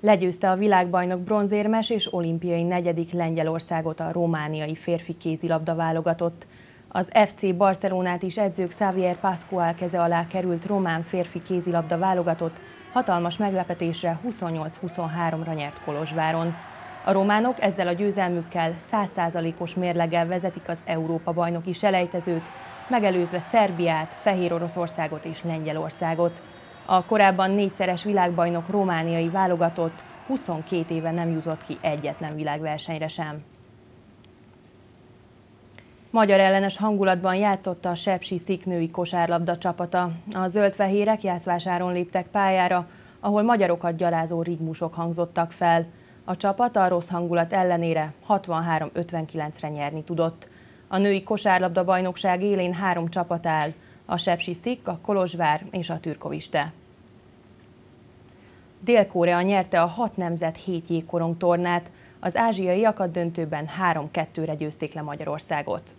Legyőzte a világbajnok bronzérmes és olimpiai negyedik Lengyelországot a romániai férfi kézilabda válogatott. Az FC Barcelonát is edzők Xavier Pascual keze alá került román férfi kézilabda válogatott, hatalmas meglepetésre 28-23-ra nyert Kolozsváron. A románok ezzel a győzelmükkel 100%-os mérleggel vezetik az Európa-bajnoki selejtezőt, megelőzve Szerbiát, Fehér Oroszországot és Lengyelországot. A korábban négyszeres világbajnok romániai válogatott 22 éve nem jutott ki egyetlen világversenyre sem. Magyar ellenes hangulatban játszott a Sepsi Sziknői kosárlabda csapata. A zöldfehérek Jászvásáron léptek pályára, ahol magyarokat gyalázó rigmusok hangzottak fel. A csapat a rossz hangulat ellenére 63-59-re nyerni tudott. A női kosárlabda bajnokság élén három csapat áll, a Sepsi Szik, a Kolozsvár és a Türkoviste. Dél-Korea nyerte a hat nemzet hét jégkorong tornát, az ázsiaiakat döntőben 3-2-re győzték le Magyarországot.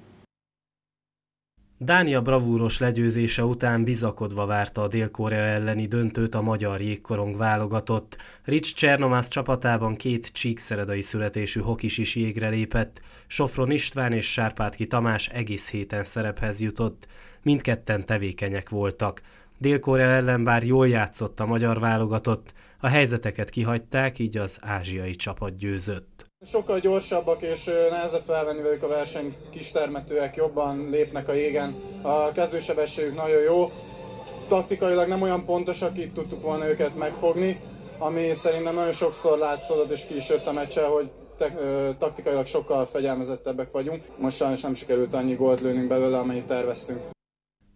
Dánia bravúros legyőzése után bizakodva várta a Dél-Korea elleni döntőt a magyar jégkorong válogatott. Rich Csernomász csapatában két csíkszeredai születésű hokis is jégre lépett. Sofron István és Sárpátki Tamás egész héten szerephez jutott. Mindketten tevékenyek voltak. Dél-Korea ellen bár jól játszott a magyar válogatott, a helyzeteket kihagyták, így az ázsiai csapat győzött. Sokkal gyorsabbak és nehezebb felvenni velük a verseny, kistermetőek, jobban lépnek a jégen. A kezdősebességük nagyon jó, taktikailag nem olyan pontosak, itt tudtuk volna őket megfogni, ami szerintem nagyon sokszor látszott, és ki is jött a meccse, hogy te, ö, taktikailag sokkal fegyelmezettebbek vagyunk. Most sajnos nem sikerült annyi gólt lőnünk belőle, amennyit terveztünk.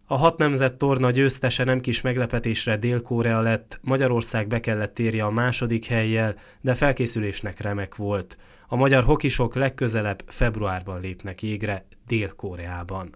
A hat nemzet torna győztese nem kis meglepetésre Dél-Korea lett, Magyarország be kellett térje a második helyjel, de felkészülésnek remek volt. A magyar hokisok legközelebb februárban lépnek égre Dél-Koreában.